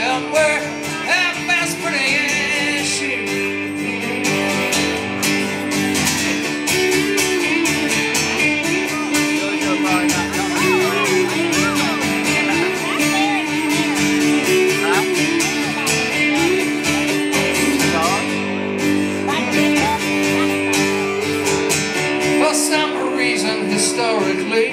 half pretty. For some reason, historically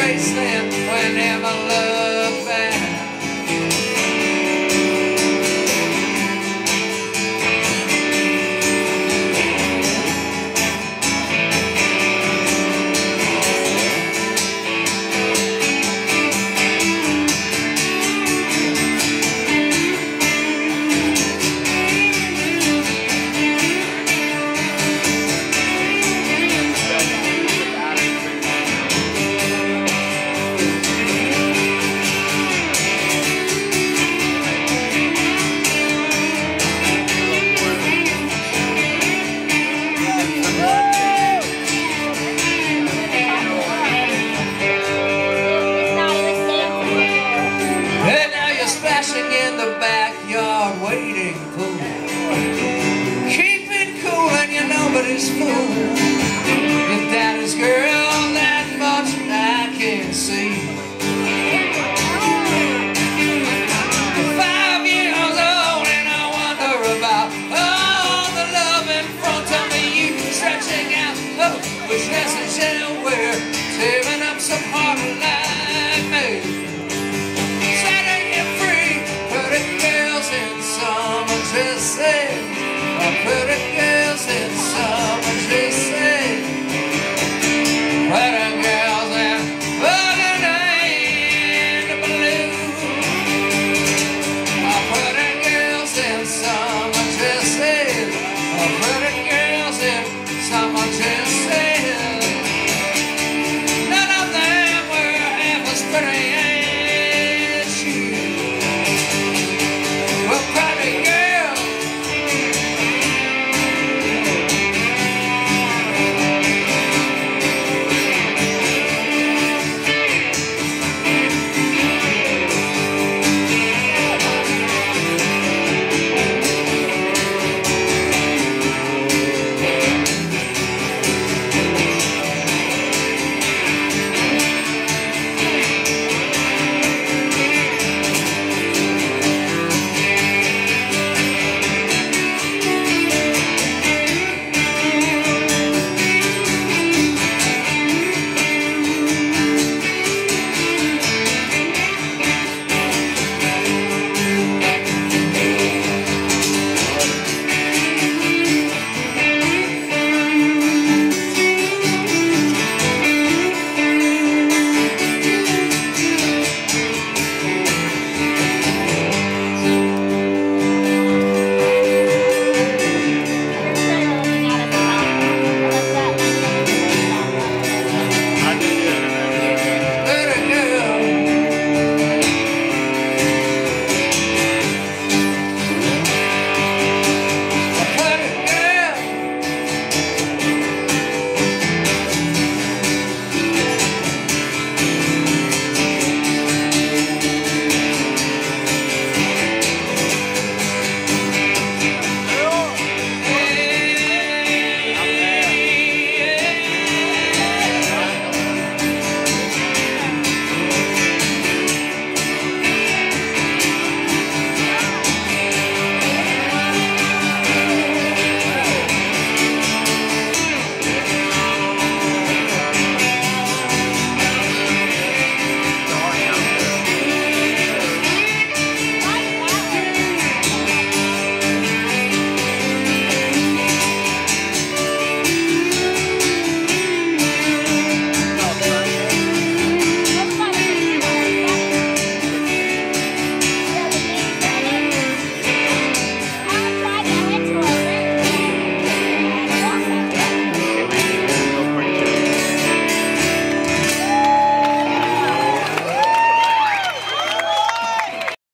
the Graceland we is for. If that is girl, that much I can see. Five years old and I wonder about All the love in front of me. You stretching out oh, Which doesn't show where Tearing up some heart like me. Setting you free Putting girls in summer just say